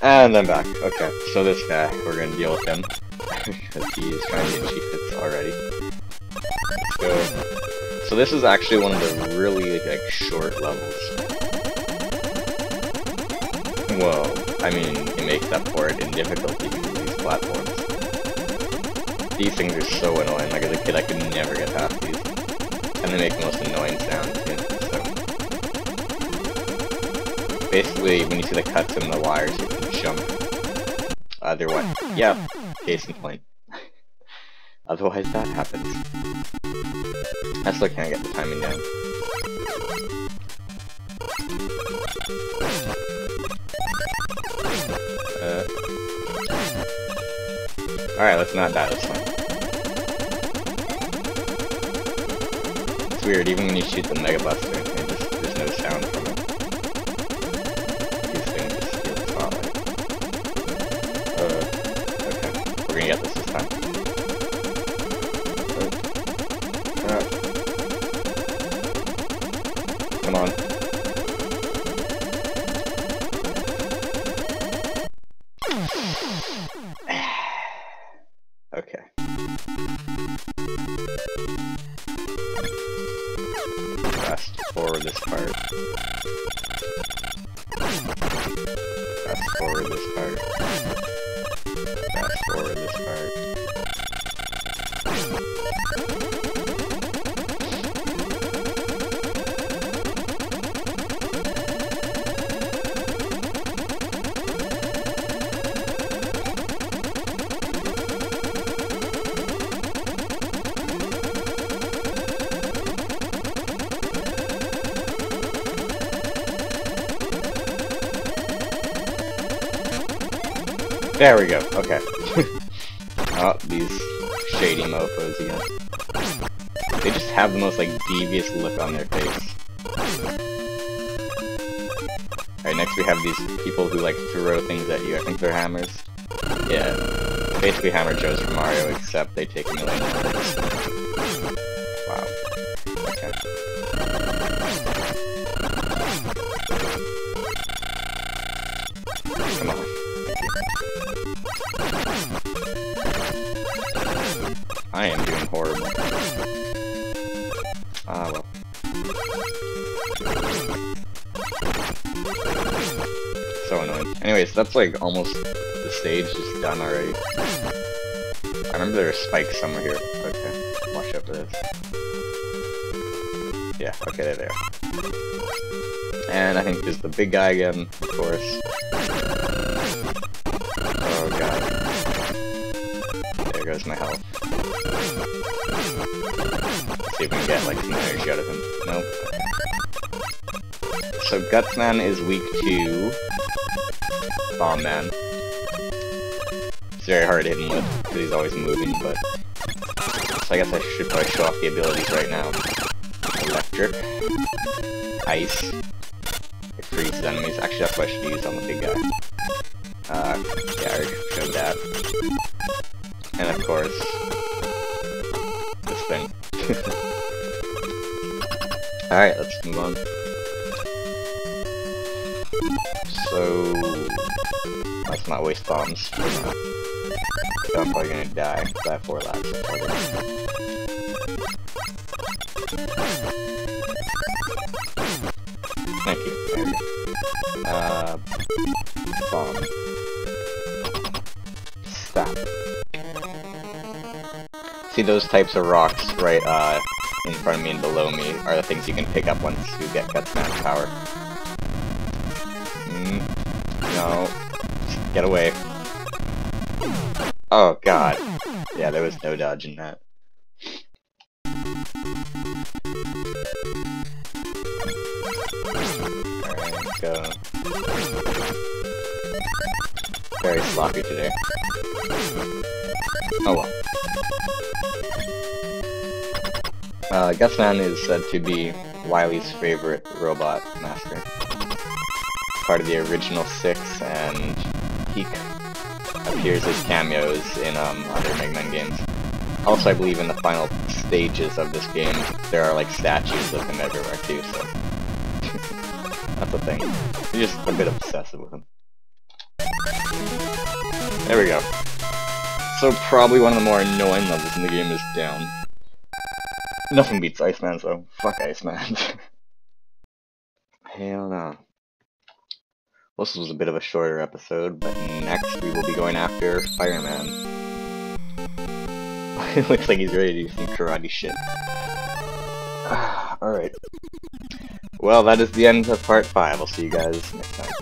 And I'm back. Okay, so this guy, we're gonna deal with him. Because he is trying to cheap hits already. Let's. So this is actually one of the really, like, short levels. Whoa. I mean, it makes up for it in difficulty because these platforms. These things are so annoying. Like, as a kid, I could never get past these. And they make the most annoying sounds, too, so... Basically, when you see the cuts in the wires, you can jump either. Yeah, case in point. Otherwise, that happens. I still can't get the timing down. Uh, Alright, let's not die this time. It's weird, even when you shoot the Mega Buster, there's no sound we're gonna get this this time. Come on. okay. Fast forward this part. Fast forward this part. Fast forward this part. There we go, okay. oh, these shady mofos again. They just have the most, like, devious look on their face. Alright, next we have these people who, like, throw things at you. I think they're hammers. Yeah. Basically Hammer Bros from Mario, except they take a million. Wow. Okay. I am doing horrible. Ah, well. So annoying. Anyways, that's like almost the stage is done already. I remember there spikes somewhere here. Okay, watch out for this. Yeah, okay, there they are. And I think there's the big guy again, of course. Goes my health. Let's see if we can get like some energy out of him. Nope. So Gutsman is weak to Bomb Man. It's very hard to hit him with, because he's always moving, but... So I guess I should probably show off the abilities right now. Electric. Ice. It freezes enemies. Actually, that's what I should use on the big guy. Uh, yeah, I showed that. And of course, this thing. Alright, let's move on. So, let's not waste bombs. I'm probably gonna die by four laps. Thank you. Uh, bomb. Stop. See those types of rocks right uh, in front of me and below me are the things you can pick up once you get Gutsman's power. Mm, no. Get away. Oh god. Yeah, there was no dodging that. Go. Very sloppy today. Oh well. Uh, Gutsman is said to be Wily's favorite robot master. Part of the original six, and he appears as cameos in um, other Mega Man games. Also, I believe in the final stages of this game, there are like statues of him everywhere too, so... That's the thing. You're just a bit obsessive with him. There we go. So probably one of the more annoying levels in the game is down. Nothing beats Iceman, so fuck Iceman. Hell no. This was a bit of a shorter episode, but next we will be going after Fireman. it looks like he's ready to do some karate shit. Alright. Well, that is the end of part 5. I'll see you guys next time.